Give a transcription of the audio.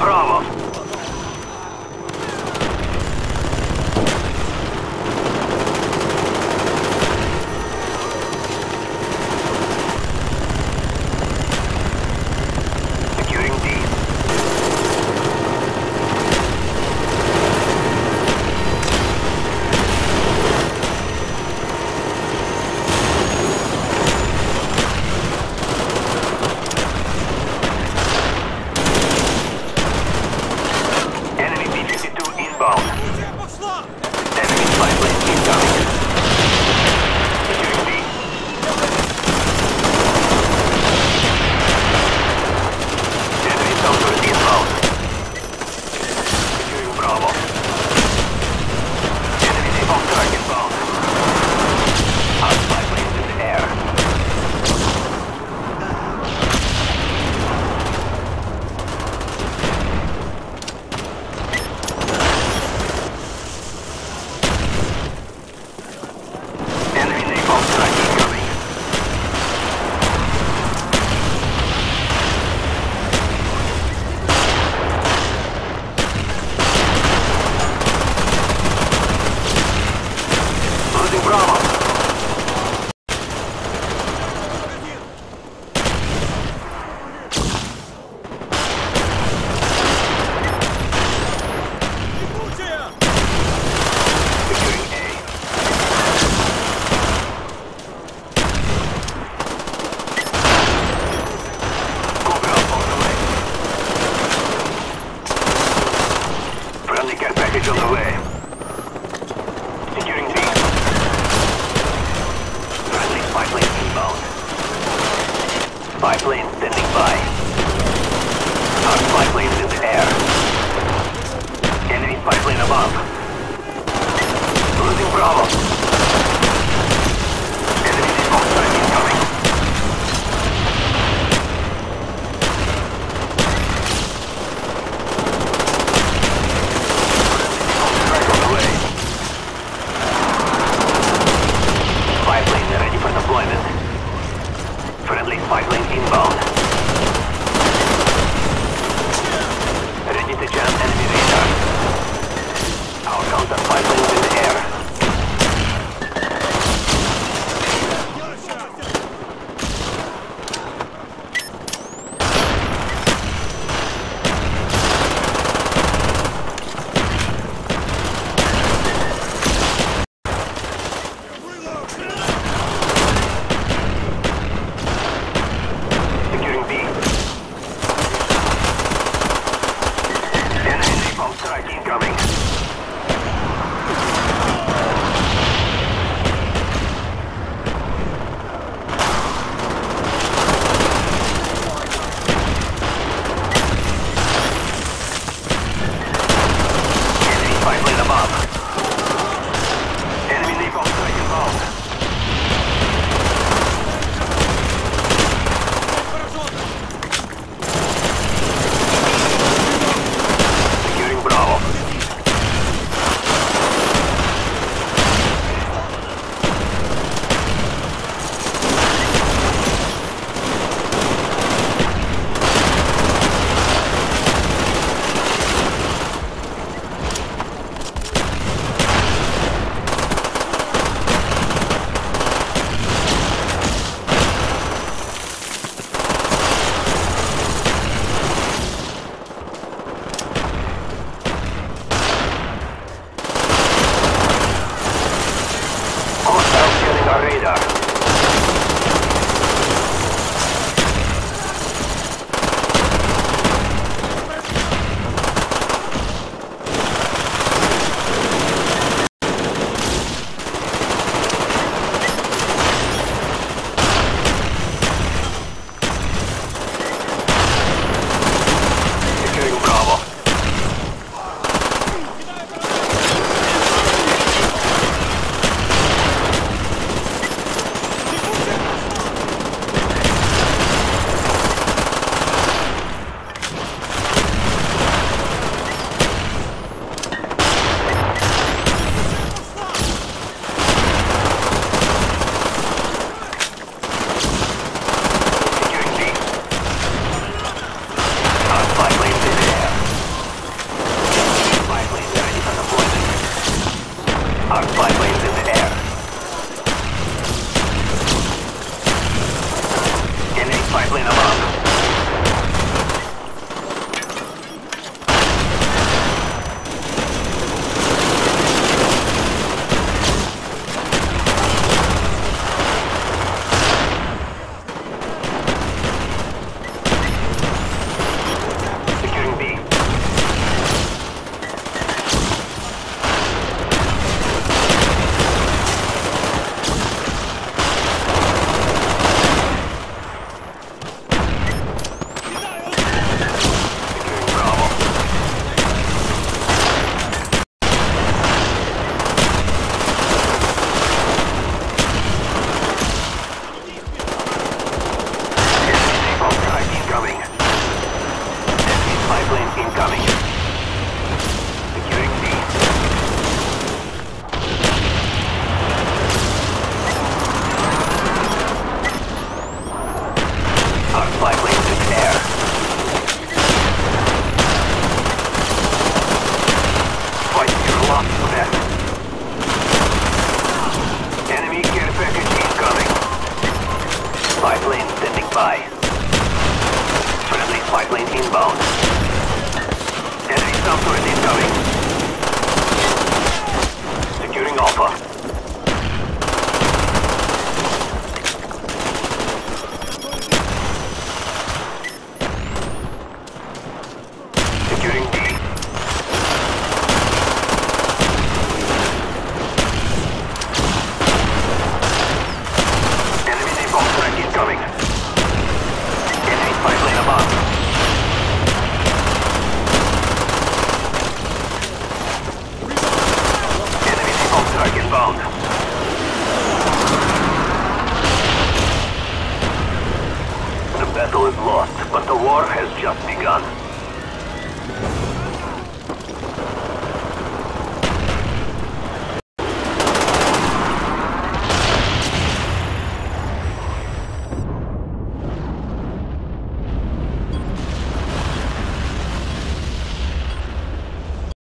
Браво! Spy plane above. Losing Bravo. Enemy default time incoming. Spy plane ready for deployment. Friendly spy inbound. inbound. The battle is lost, but the war has just begun.